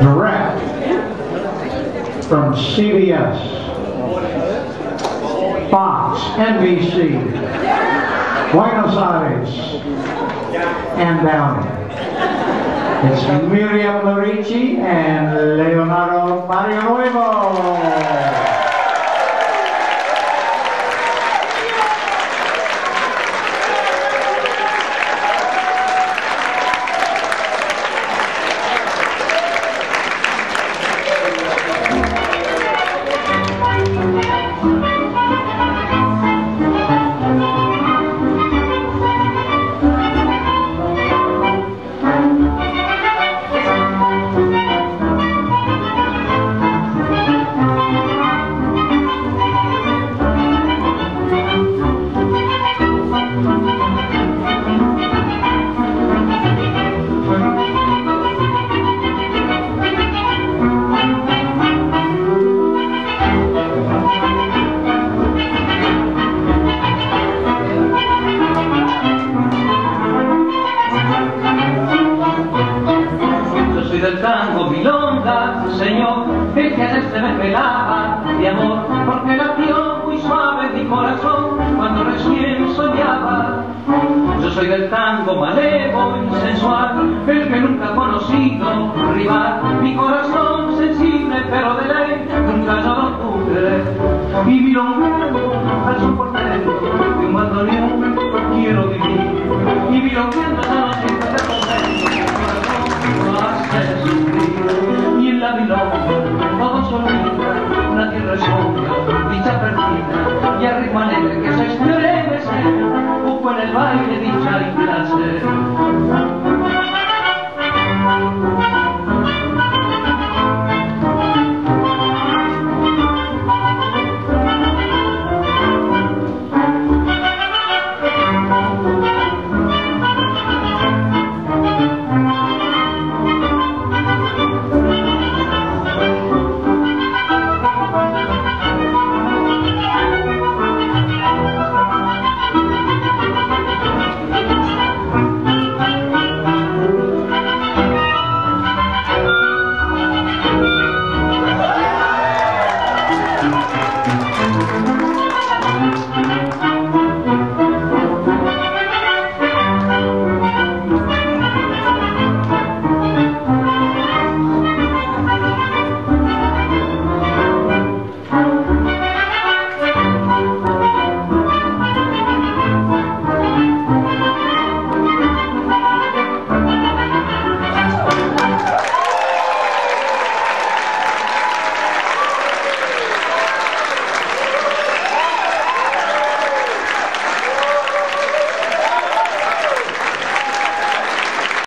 direct from CBS, Fox, NBC, Buenos Aires, and Downey. It's Miriam Larici and del tango milonga, señor, el que desde me pelaba de amor, porque latió muy suave mi corazón cuando recién soñaba. Yo soy del tango malevo y sensual, el que nunca ha conocido rival, mi corazón sensible Babylon.